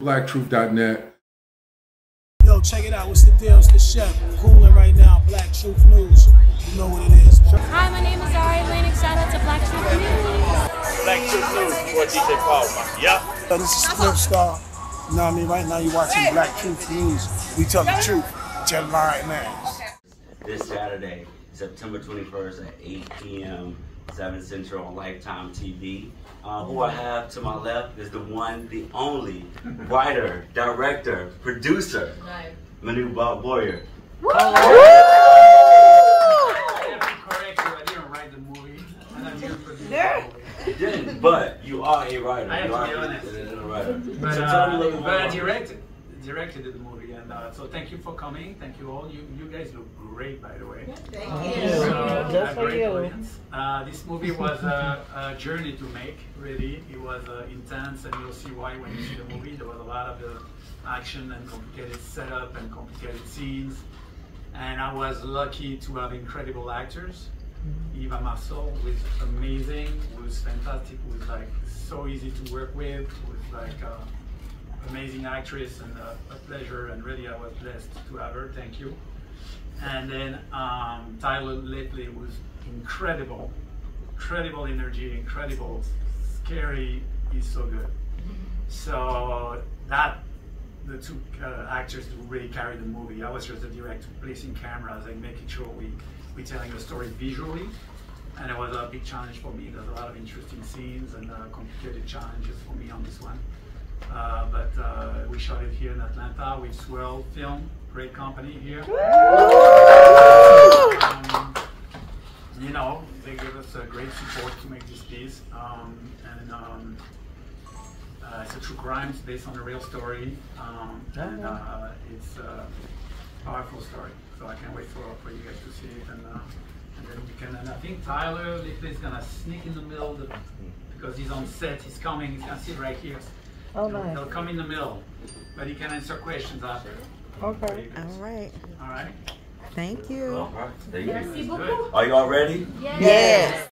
blacktruth.net. Yo, check it out. What's the deal? It's the chef. Cooling right now. Black Truth News. You know what it is. Hi, my name is Ari Atlantic. Shout out to Black Truth News. Black Truth News for DJ Paul, man. Yeah. This is Spliff Star. You know what I mean? Right now you're watching Black Truth News. We tell the truth. Tell lying names. this Saturday, September 21st at 8 p.m., 7 Central on Lifetime TV. Uh, who I have to my left is the one, the only writer, director, producer, Manu Bob Boyer. correct you. I didn't write the movie. And I didn't produce the movie. You didn't, but you are a writer. I have you to are be honest. a writer. But, so tell me a uh, little bit but I more. directed, directed the movie, and uh, so thank you for coming. Thank you all. You you guys look great, by the way. Thank you. So, Just for great you. audience. Uh, this movie was a, a journey to make. Really, it was uh, intense, and you'll see why when you see the movie. There was a lot of uh, action and complicated setup and complicated scenes. And I was lucky to have incredible actors. Eva Marcille was amazing, was fantastic, was like so easy to work with, was like uh, amazing actress and uh, a pleasure. And really, I was blessed to have her. Thank you. And then um, Tyler Lepley was incredible, incredible energy, incredible, scary. He's so good. So that the two uh, actors who really carried the movie. I was just the director, placing cameras and making sure we we telling the story visually. And it was a big challenge for me. There's a lot of interesting scenes and uh, complicated challenges for me on this one. Uh, but uh, we shot it here in Atlanta with Swirl Film, great company here. Um, you know, they gave us a great support to make this piece. Um, and um, uh, it's a true crime. It's based on a real story. Um, and uh, it's a powerful story. So I can't wait for, for you guys to see it. And, uh, and then we can, and I think Tyler Lepley is going to sneak in the middle the, because he's on set. He's coming. He's going to sit right here. Oh, He'll- nice. He'll come in the middle, but he can answer questions after. Okay. All right. All right? Thank you. All right, there you go. Merci Good. beaucoup. Are you all ready? Yes.